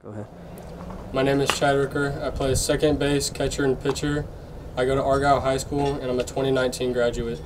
Go ahead. My name is Chad Ricker. I play second base, catcher, and pitcher. I go to Argyle High School, and I'm a 2019 graduate.